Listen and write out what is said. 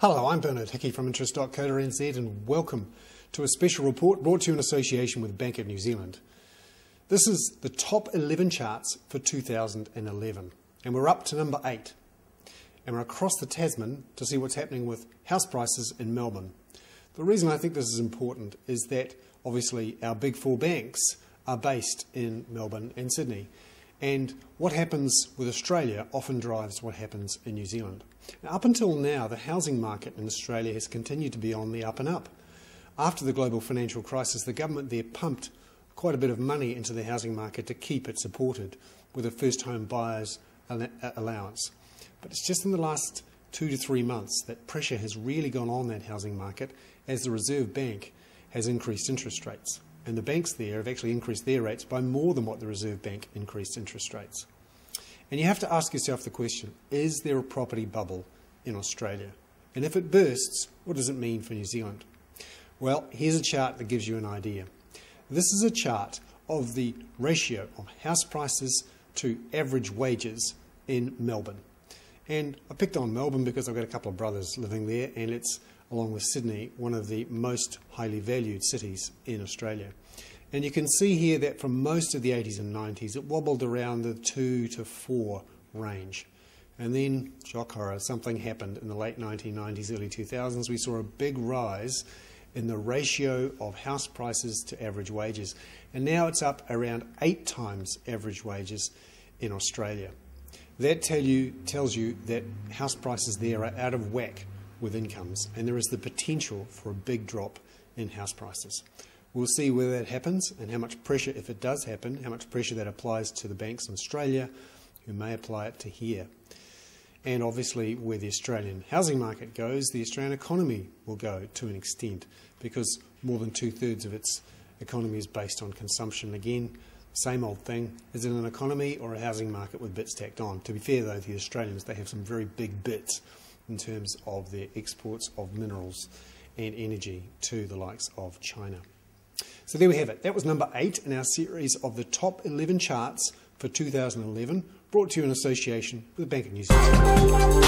Hello, I'm Bernard Hickey from interest.co.nz and welcome to a special report brought to you in association with Bank of New Zealand. This is the top 11 charts for 2011 and we're up to number 8 and we're across the Tasman to see what's happening with house prices in Melbourne. The reason I think this is important is that obviously our big four banks are based in Melbourne and Sydney and what happens with Australia often drives what happens in New Zealand. Now, up until now, the housing market in Australia has continued to be on the up and up. After the global financial crisis, the government there pumped quite a bit of money into the housing market to keep it supported with a first home buyer's uh, allowance. But it's just in the last two to three months that pressure has really gone on that housing market as the Reserve Bank has increased interest rates and the banks there have actually increased their rates by more than what the Reserve Bank increased interest rates. And you have to ask yourself the question is there a property bubble in Australia? And if it bursts, what does it mean for New Zealand? Well, here's a chart that gives you an idea. This is a chart of the ratio of house prices to average wages in Melbourne. And I picked on Melbourne because I've got a couple of brothers living there, and it's along with Sydney, one of the most highly valued cities in Australia. And you can see here that from most of the 80s and 90s, it wobbled around the 2 to 4 range. And then, shock horror, something happened in the late 1990s, early 2000s. We saw a big rise in the ratio of house prices to average wages. And now it's up around eight times average wages in Australia. That tell you, tells you that house prices there are out of whack with incomes, and there is the potential for a big drop in house prices. We'll see whether that happens and how much pressure, if it does happen, how much pressure that applies to the banks in Australia, who may apply it to here. And obviously, where the Australian housing market goes, the Australian economy will go to an extent because more than two thirds of its economy is based on consumption. Again, same old thing. Is it an economy or a housing market with bits tacked on? To be fair, though, the Australians, they have some very big bits in terms of their exports of minerals and energy to the likes of China. So there we have it. That was number eight in our series of the top 11 charts for 2011, brought to you in association with the Bank of New Zealand.